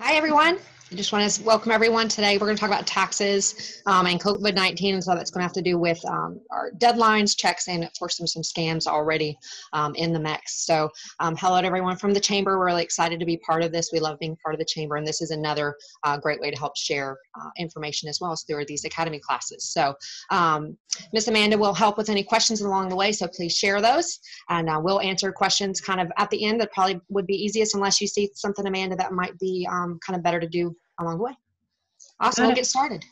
Hi, everyone. I just want to welcome everyone today. We're going to talk about taxes um, and COVID 19 and so that's going to have to do with um, our deadlines, checks, and of course, some, some scams already um, in the mix. So, um, hello to everyone from the Chamber. We're really excited to be part of this. We love being part of the Chamber, and this is another uh, great way to help share uh, information as well as through these Academy classes. So, um, Miss Amanda will help with any questions along the way, so please share those, and uh, we'll answer questions kind of at the end that probably would be easiest unless you see something, Amanda, that might be um, kind of better to do along the way. Awesome, we'll get started.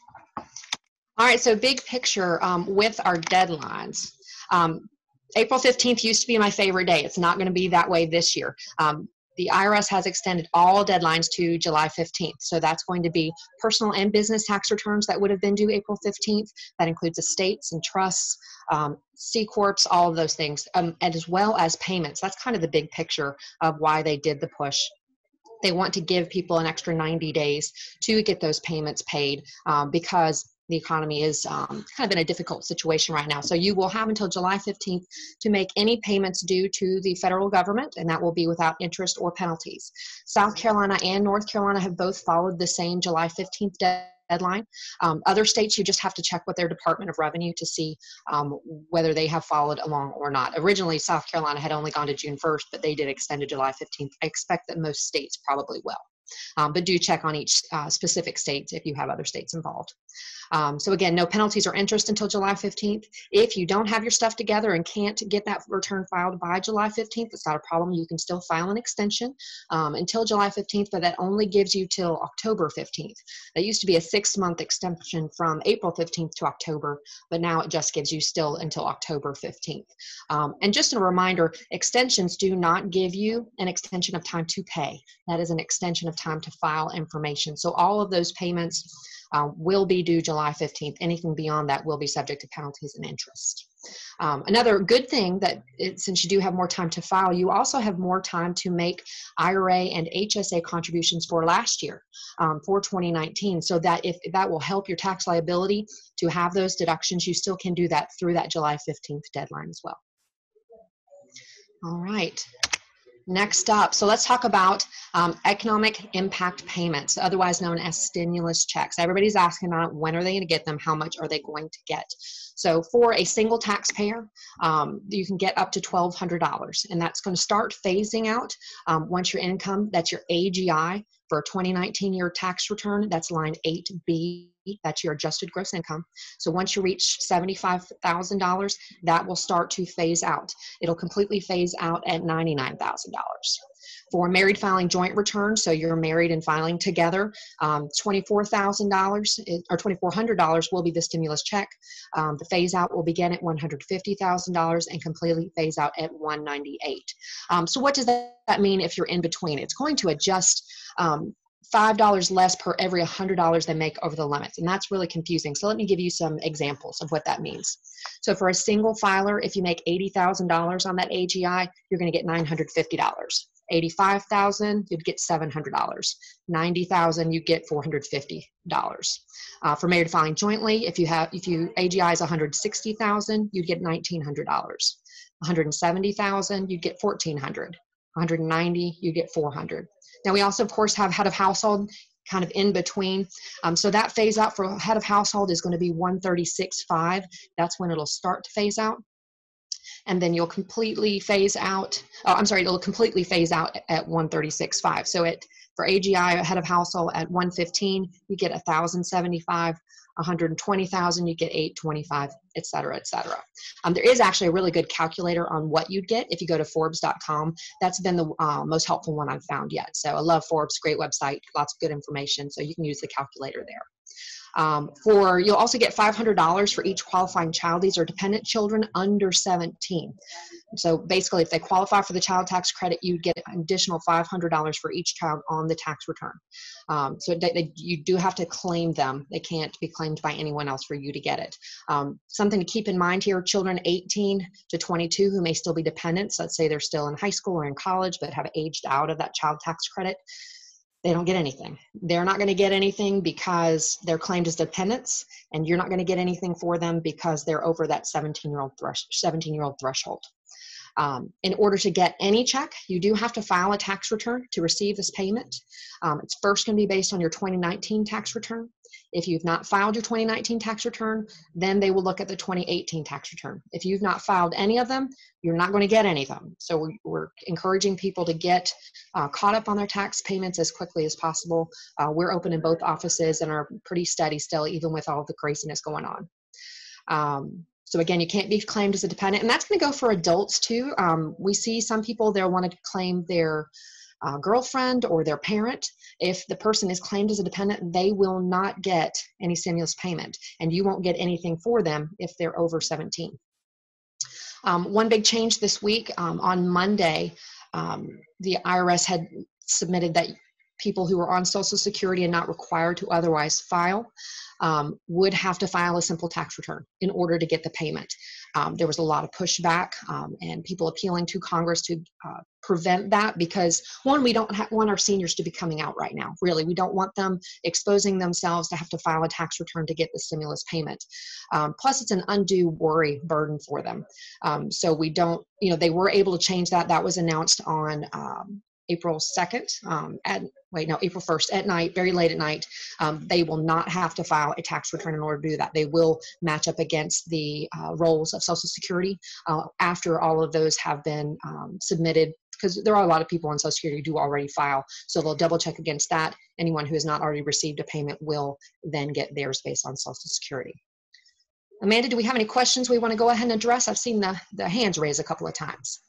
All right, so big picture um, with our deadlines. Um, April 15th used to be my favorite day. It's not going to be that way this year. Um, the IRS has extended all deadlines to July 15th. So that's going to be personal and business tax returns that would have been due April 15th. That includes estates and trusts, um, C Corps, all of those things, um, and as well as payments. That's kind of the big picture of why they did the push they want to give people an extra 90 days to get those payments paid um, because the economy is um, kind of in a difficult situation right now. So you will have until July 15th to make any payments due to the federal government, and that will be without interest or penalties. South Carolina and North Carolina have both followed the same July 15th deadline deadline. Um, other states, you just have to check with their Department of Revenue to see um, whether they have followed along or not. Originally, South Carolina had only gone to June 1st, but they did extend to July 15th. I expect that most states probably will. Um, but do check on each uh, specific state if you have other states involved. Um, so again, no penalties or interest until July 15th. If you don't have your stuff together and can't get that return filed by July 15th, it's not a problem. You can still file an extension um, until July 15th, but that only gives you till October 15th. That used to be a six month extension from April 15th to October, but now it just gives you still until October 15th. Um, and just a reminder, extensions do not give you an extension of time to pay. That is an extension of time to file information. So all of those payments uh, will be due July 15th. Anything beyond that will be subject to penalties and interest. Um, another good thing that it, since you do have more time to file, you also have more time to make IRA and HSA contributions for last year, um, for 2019, so that if that will help your tax liability to have those deductions, you still can do that through that July 15th deadline as well. All right. Next up, so let's talk about um, economic impact payments, otherwise known as stimulus checks. Everybody's asking about when are they going to get them, how much are they going to get. So for a single taxpayer, um, you can get up to $1,200, and that's going to start phasing out um, once your income, that's your AGI for a 2019 year tax return, that's line 8B that's your adjusted gross income. So once you reach $75,000, that will start to phase out. It'll completely phase out at $99,000. For married filing joint returns, so you're married and filing together, um, $24,000 or $2,400 will be the stimulus check. Um, the phase out will begin at $150,000 and completely phase out at 198. Um, so what does that mean if you're in between? It's going to adjust um, $5 less per every $100 they make over the limits. And that's really confusing. So let me give you some examples of what that means. So for a single filer, if you make $80,000 on that AGI, you're going to get $950. 85,000, you'd get $700. 90,000, you get $450. Uh, for married filing jointly, if you have if you AGI is 160,000, you'd get $1,900. 170,000, you'd get 1,400. 190, you get 400. Now we also, of course, have head of household kind of in between. Um, so that phase out for head of household is going to be 136.5. That's when it'll start to phase out. And then you'll completely phase out, oh, I'm sorry, it'll completely phase out at 136.5. So it for AGI head of household at 115, you get 1,075. 120,000, you get 825, et cetera, et cetera. Um, there is actually a really good calculator on what you'd get if you go to Forbes.com. That's been the uh, most helpful one I've found yet. So I love Forbes, great website, lots of good information. So you can use the calculator there. Um, for you'll also get $500 for each qualifying child. These are dependent children under 17. So basically, if they qualify for the child tax credit, you'd get an additional $500 for each child on the tax return. Um, so they, they, you do have to claim them. They can't be claimed by anyone else for you to get it. Um, something to keep in mind here, children 18 to 22 who may still be dependents, let's say they're still in high school or in college but have aged out of that child tax credit, they don't get anything. They're not going to get anything because they're claimed as dependents, and you're not going to get anything for them because they're over that 17 year old thresh 17 year old threshold. Um, in order to get any check, you do have to file a tax return to receive this payment. Um, it's first going to be based on your 2019 tax return. If you've not filed your 2019 tax return, then they will look at the 2018 tax return. If you've not filed any of them, you're not going to get any of them. So we're, encouraging people to get uh, caught up on their tax payments as quickly as possible. Uh, we're open in both offices and are pretty steady still, even with all the craziness going on. Um, so again, you can't be claimed as a dependent, and that's going to go for adults too. Um, we see some people they'll want to claim their uh, girlfriend or their parent. If the person is claimed as a dependent, they will not get any stimulus payment, and you won't get anything for them if they're over 17. Um, one big change this week um, on Monday, um, the IRS had submitted that people who are on Social Security and not required to otherwise file um, would have to file a simple tax return in order to get the payment. Um, there was a lot of pushback um, and people appealing to Congress to uh, prevent that because one, we don't want our seniors to be coming out right now. Really, we don't want them exposing themselves to have to file a tax return to get the stimulus payment. Um, plus, it's an undue worry burden for them. Um, so we don't, you know, they were able to change that. That was announced on April 2nd um, at wait no April 1st at night very late at night um, they will not have to file a tax return in order to do that. They will match up against the uh, rolls of Social Security uh, after all of those have been um, submitted because there are a lot of people on Social Security who do already file so they'll double check against that. Anyone who has not already received a payment will then get theirs based on Social Security. Amanda do we have any questions we want to go ahead and address? I've seen the the hands raised a couple of times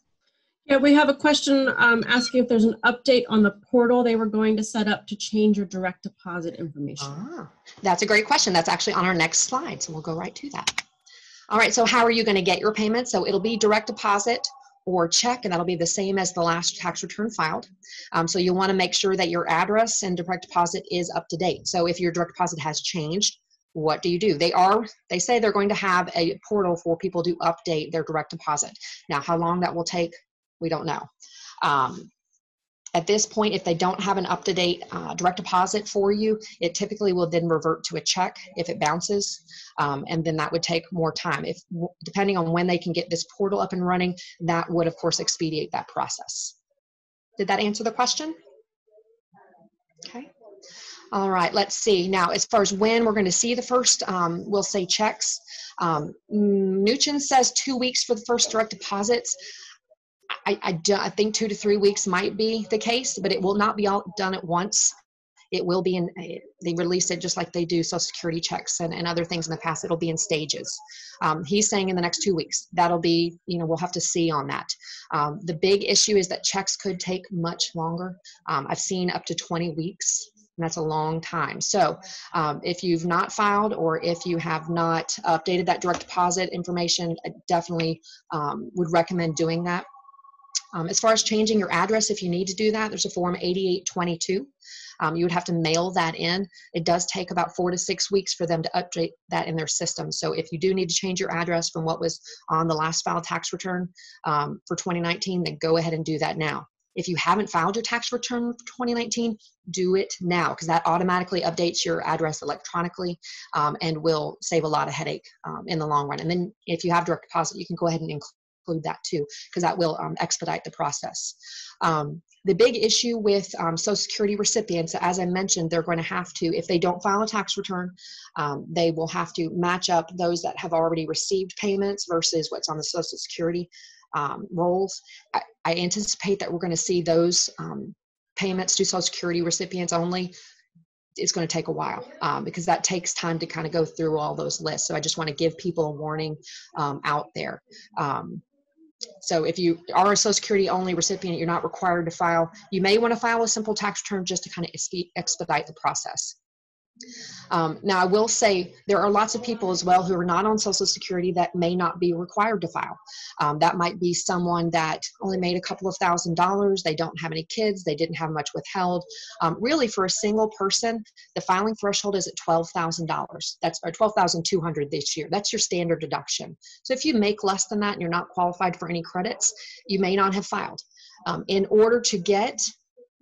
yeah, we have a question um, asking if there's an update on the portal they were going to set up to change your direct deposit information. Ah, that's a great question. That's actually on our next slide, so we'll go right to that. All right, so how are you going to get your payment? So it'll be direct deposit or check, and that'll be the same as the last tax return filed. Um, so you'll want to make sure that your address and direct deposit is up to date. So if your direct deposit has changed, what do you do? They are, they say they're going to have a portal for people to update their direct deposit. Now, how long that will take, we don't know. Um, at this point, if they don't have an up-to-date uh, direct deposit for you, it typically will then revert to a check if it bounces, um, and then that would take more time. If depending on when they can get this portal up and running, that would of course expedite that process. Did that answer the question? Okay. All right, let's see. Now, as far as when we're going to see the first, um, we'll say checks. Um, Mnuchin says two weeks for the first direct deposits. I, I, I think two to three weeks might be the case, but it will not be all done at once. It will be in, they release it just like they do social security checks and, and other things in the past. It'll be in stages. Um, he's saying in the next two weeks. That'll be, you know, we'll have to see on that. Um, the big issue is that checks could take much longer. Um, I've seen up to 20 weeks and that's a long time. So um, if you've not filed or if you have not updated that direct deposit information, I definitely um, would recommend doing that. Um, as far as changing your address, if you need to do that, there's a form 8822. Um, you would have to mail that in. It does take about four to six weeks for them to update that in their system. So if you do need to change your address from what was on the last filed tax return um, for 2019, then go ahead and do that now. If you haven't filed your tax return for 2019, do it now because that automatically updates your address electronically um, and will save a lot of headache um, in the long run. And then if you have direct deposit, you can go ahead and include include that too, because that will um, expedite the process. Um, the big issue with um, Social Security recipients, as I mentioned, they're going to have to, if they don't file a tax return, um, they will have to match up those that have already received payments versus what's on the Social Security um, rolls. I, I, anticipate that we're going to see those um, payments to Social Security recipients only it's going to take a while um, because that takes time to kind of go through all those lists. So I just want to give people a warning um, out there. Um, so if you are a Social Security only recipient, you're not required to file. You may want to file a simple tax return just to kind of expedite the process. Um, now, I will say there are lots of people as well who are not on Social Security that may not be required to file. Um, that might be someone that only made a couple of thousand dollars, they don't have any kids, they didn't have much withheld. Um, really, for a single person, the filing threshold is at $12,000. That's or 12,200 this year. That's your standard deduction. So if you make less than that and you're not qualified for any credits, you may not have filed. Um, in order to get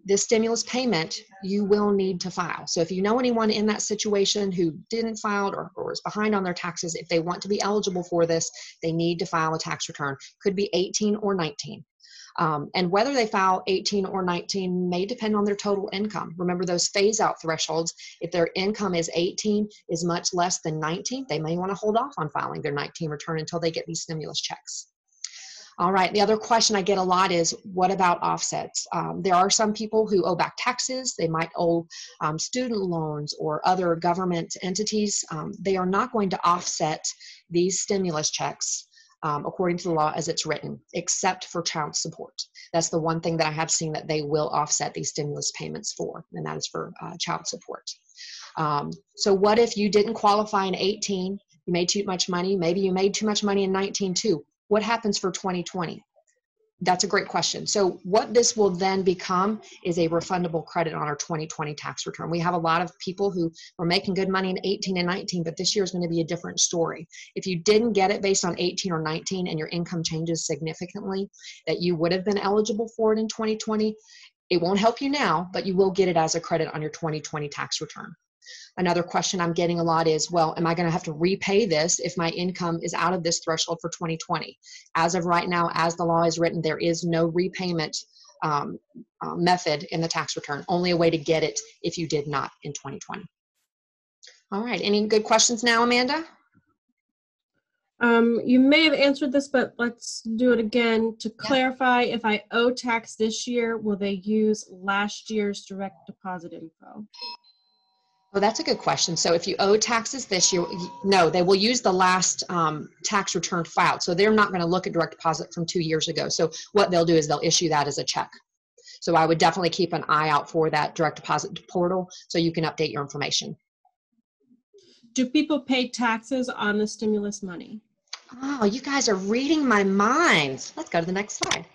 this stimulus payment you will need to file. So if you know anyone in that situation who didn't file or, or is behind on their taxes, if they want to be eligible for this, they need to file a tax return. Could be 18 or 19. Um, and whether they file 18 or 19 may depend on their total income. Remember those phase out thresholds. If their income is 18 is much less than 19, they may want to hold off on filing their 19 return until they get these stimulus checks. All right, the other question I get a lot is what about offsets? Um, there are some people who owe back taxes, they might owe um, student loans or other government entities. Um, they are not going to offset these stimulus checks um, according to the law as it's written, except for child support. That's the one thing that I have seen that they will offset these stimulus payments for, and that is for uh, child support. Um, so, what if you didn't qualify in 18? You made too much money. Maybe you made too much money in 19 too. What happens for 2020? That's a great question. So what this will then become is a refundable credit on our 2020 tax return. We have a lot of people who were making good money in 18 and 19, but this year is going to be a different story. If you didn't get it based on 18 or 19 and your income changes significantly, that you would have been eligible for it in 2020, it won't help you now, but you will get it as a credit on your 2020 tax return. Another question I'm getting a lot is, well, am I going to have to repay this if my income is out of this threshold for 2020? As of right now, as the law is written, there is no repayment um, uh, method in the tax return, only a way to get it if you did not in 2020. All right, any good questions now, Amanda? Um, you may have answered this, but let's do it again. To clarify, if I owe tax this year, will they use last year's direct deposit info? Oh, that's a good question. So if you owe taxes this year, no, they will use the last um, tax return filed. So they're not going to look at direct deposit from two years ago. So what they'll do is they'll issue that as a check. So I would definitely keep an eye out for that direct deposit portal so you can update your information. Do people pay taxes on the stimulus money? Oh, you guys are reading my mind. Let's go to the next slide.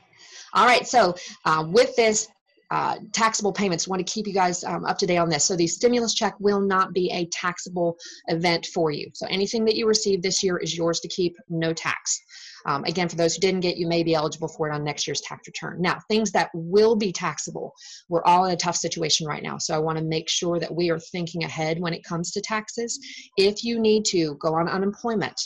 All right, so uh, with this, uh, taxable payments. Want to keep you guys um, up to date on this. So the stimulus check will not be a taxable event for you. So anything that you receive this year is yours to keep, no tax. Um, again, for those who didn't get, you may be eligible for it on next year's tax return. Now, things that will be taxable, we're all in a tough situation right now. So I want to make sure that we are thinking ahead when it comes to taxes. If you need to go on unemployment,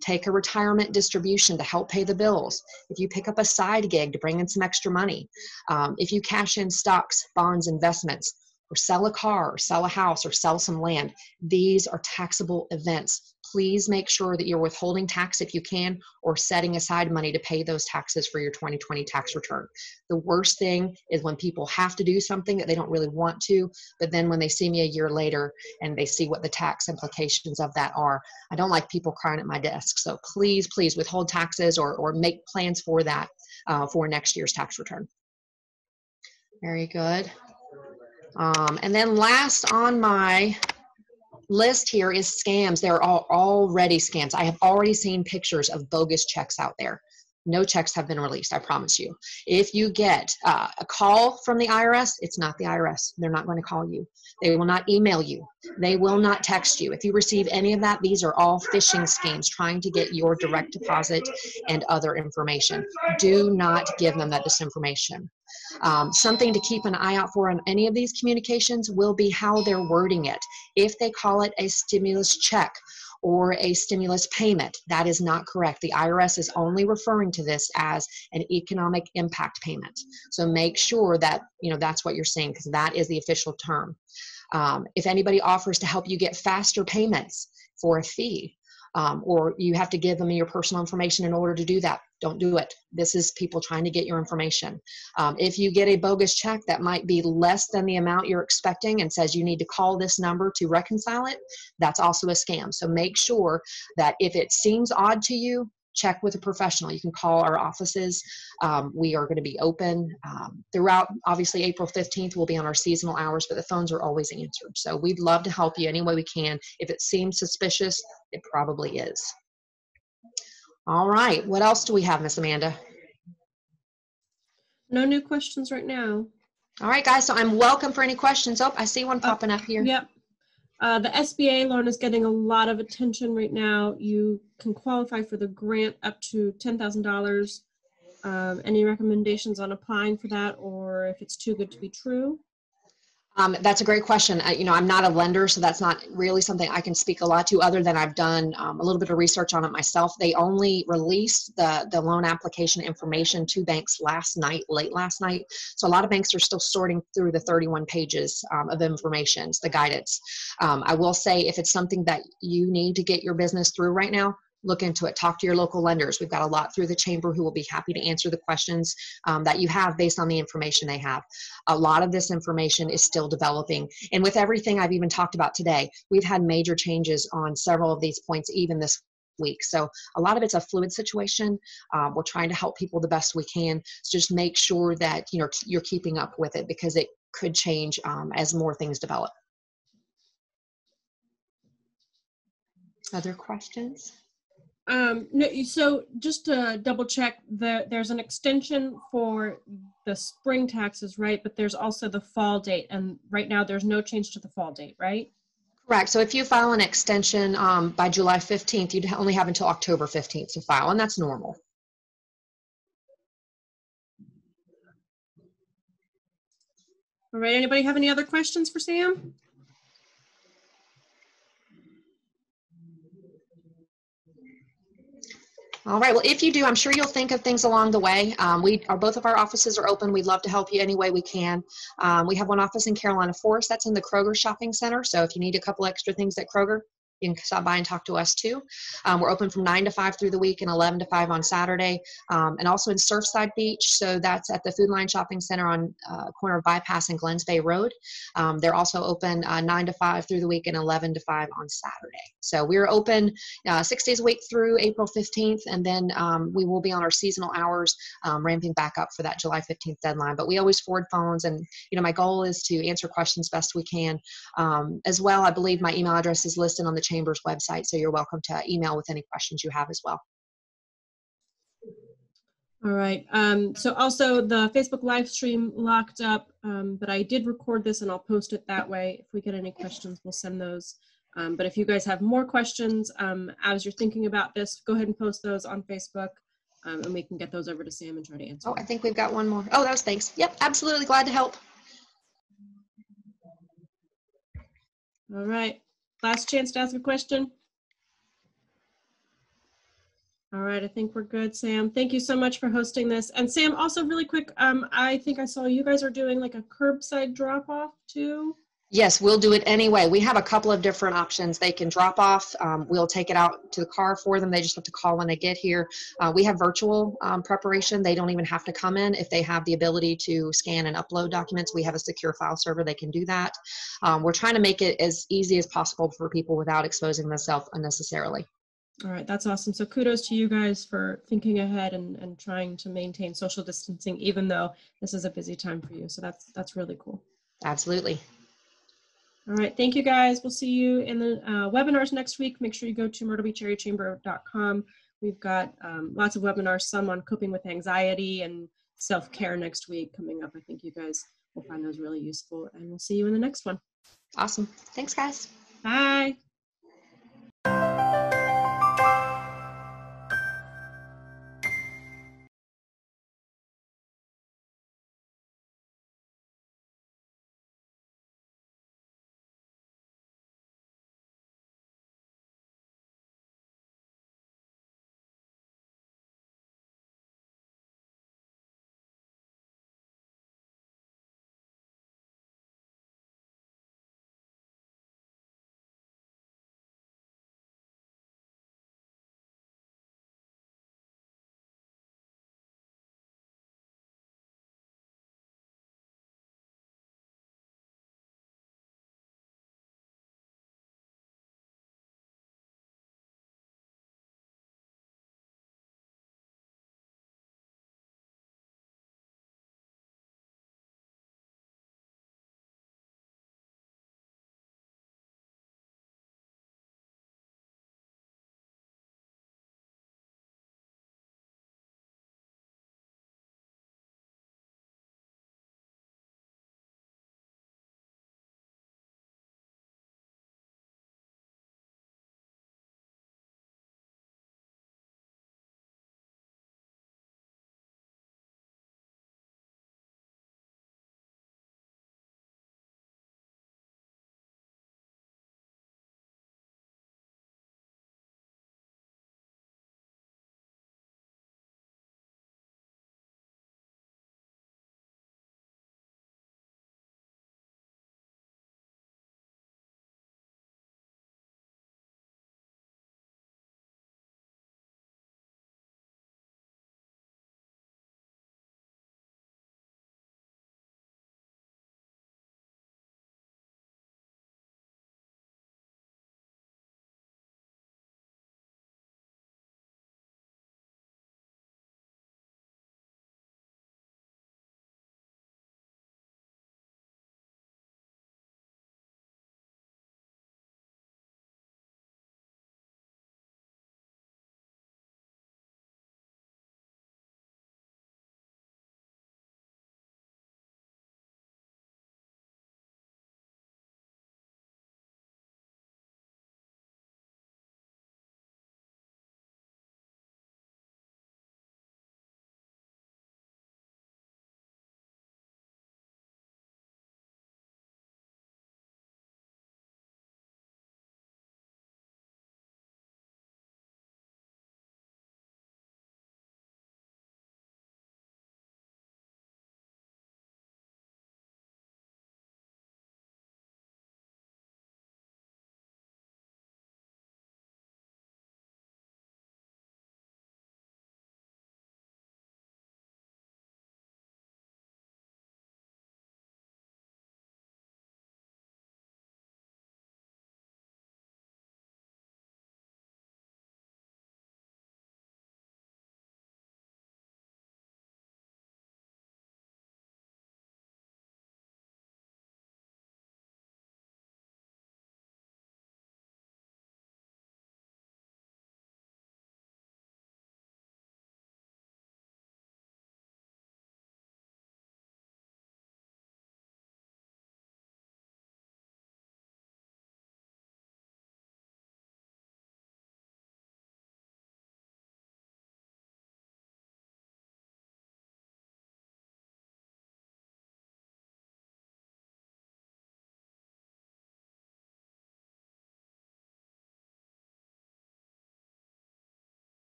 take a retirement distribution to help pay the bills, if you pick up a side gig to bring in some extra money, um, if you cash in stocks, bonds, investments, or sell a car, or sell a house, or sell some land, these are taxable events please make sure that you're withholding tax if you can or setting aside money to pay those taxes for your 2020 tax return. The worst thing is when people have to do something that they don't really want to, but then when they see me a year later and they see what the tax implications of that are, I don't like people crying at my desk. So please, please withhold taxes or, or make plans for that uh, for next year's tax return. Very good. Um, and then last on my list here is scams. There are already scams. I have already seen pictures of bogus checks out there. No checks have been released, I promise you. If you get uh, a call from the IRS, it's not the IRS. They're not going to call you. They will not email you. They will not text you. If you receive any of that, these are all phishing schemes trying to get your direct deposit and other information. Do not give them that disinformation. Um, something to keep an eye out for on any of these communications will be how they're wording it. If they call it a stimulus check or a stimulus payment, that is not correct. The IRS is only referring to this as an economic impact payment. So make sure that you know that's what you're saying because that is the official term. Um, if anybody offers to help you get faster payments for a fee, um, or you have to give them your personal information in order to do that. Don't do it. This is people trying to get your information. Um, if you get a bogus check that might be less than the amount you're expecting and says you need to call this number to reconcile it, that's also a scam. So make sure that if it seems odd to you, check with a professional. You can call our offices. Um, we are going to be open um, throughout, obviously, April 15th. We'll be on our seasonal hours, but the phones are always answered. So we'd love to help you any way we can. If it seems suspicious, it probably is. All right. What else do we have, Miss Amanda? No new questions right now. All right, guys. So I'm welcome for any questions. Oh, I see one popping up here. Yep. Uh, the SBA loan is getting a lot of attention right now. You can qualify for the grant up to $10,000 Um, any recommendations on applying for that or if it's too good to be true? Um, that's a great question. I, you know, I'm not a lender, so that's not really something I can speak a lot to other than I've done um, a little bit of research on it myself. They only released the, the loan application information to banks last night, late last night. So a lot of banks are still sorting through the 31 pages um, of information, the guidance. Um, I will say if it's something that you need to get your business through right now, look into it. Talk to your local lenders. We've got a lot through the chamber who will be happy to answer the questions um, that you have based on the information they have. A lot of this information is still developing. And with everything I've even talked about today, we've had major changes on several of these points, even this week. So a lot of it's a fluid situation. Um, we're trying to help people the best we can. So just make sure that you know you're keeping up with it because it could change um, as more things develop. Other questions? Um, no, so just to double check, the, there's an extension for the spring taxes, right? But there's also the fall date, and right now there's no change to the fall date, right? Correct. So if you file an extension um, by July 15th, you'd only have until October 15th to file, and that's normal. All right, anybody have any other questions for Sam? All right. Well, if you do, I'm sure you'll think of things along the way. Um, we are both of our offices are open. We'd love to help you any way we can. Um, we have one office in Carolina Forest. That's in the Kroger Shopping Center. So if you need a couple extra things at Kroger, you can stop by and talk to us too. Um, we're open from 9 to 5 through the week and 11 to 5 on Saturday. Um, and also in Surfside Beach. So that's at the Food Lion Shopping Center on uh, corner of Bypass and Glenns Bay Road. Um, they're also open uh, 9 to 5 through the week and 11 to 5 on Saturday. So we're open uh, six days a week through April 15th. And then um, we will be on our seasonal hours um, ramping back up for that July 15th deadline. But we always forward phones. And, you know, my goal is to answer questions best we can. Um, as well, I believe my email address is listed on the Chamber's website, so you're welcome to email with any questions you have as well. All right. Um, so also the Facebook live stream locked up, um, but I did record this and I'll post it that way. If we get any questions, we'll send those. Um, but if you guys have more questions um, as you're thinking about this, go ahead and post those on Facebook um, and we can get those over to Sam and try to answer. Oh, I think we've got one more. Oh, that was thanks. Yep, absolutely glad to help. All right. Last chance to ask a question. All right, I think we're good, Sam. Thank you so much for hosting this. And Sam, also really quick, um, I think I saw you guys are doing like a curbside drop off too. Yes, we'll do it anyway. We have a couple of different options. They can drop off. Um, we'll take it out to the car for them. They just have to call when they get here. Uh, we have virtual um, preparation. They don't even have to come in. If they have the ability to scan and upload documents, we have a secure file server. They can do that. Um, we're trying to make it as easy as possible for people without exposing themselves unnecessarily. All right, that's awesome. So kudos to you guys for thinking ahead and, and trying to maintain social distancing, even though this is a busy time for you. So that's that's really cool. Absolutely. All right, thank you guys. We'll see you in the uh, webinars next week. Make sure you go to myrtlebeachareachamber.com. We've got um, lots of webinars, some on coping with anxiety and self-care next week coming up. I think you guys will find those really useful and we'll see you in the next one. Awesome. Thanks, guys. Bye.